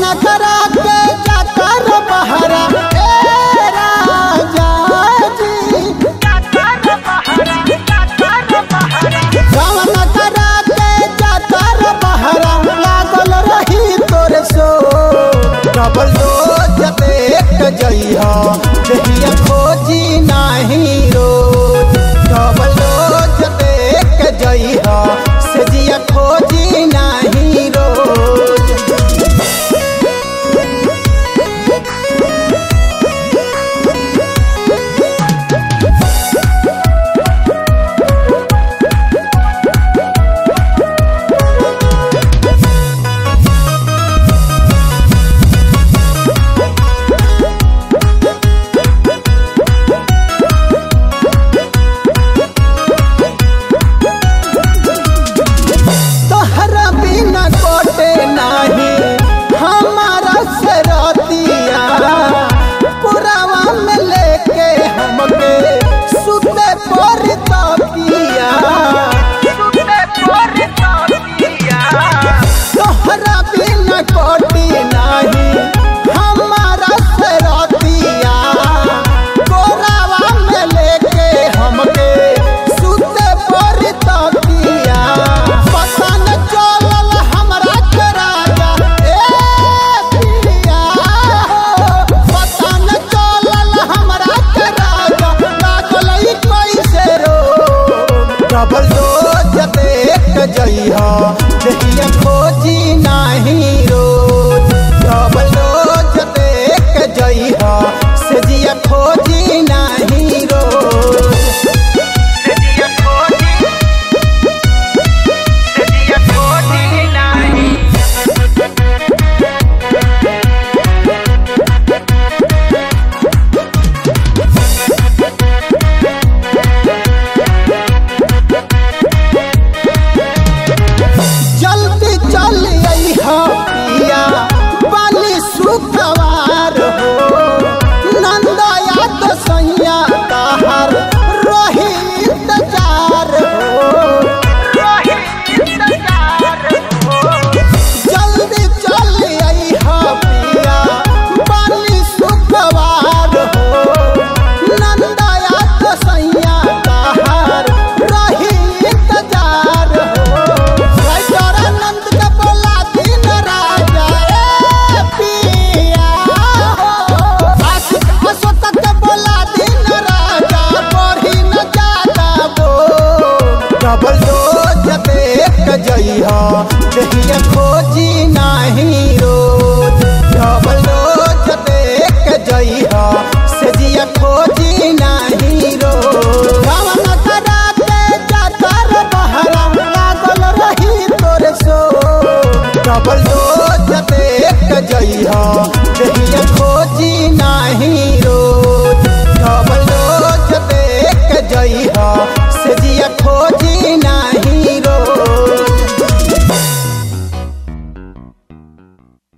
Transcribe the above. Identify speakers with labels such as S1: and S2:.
S1: not खोजी नहीं रोज। जब लोज देख जइहा से खोज double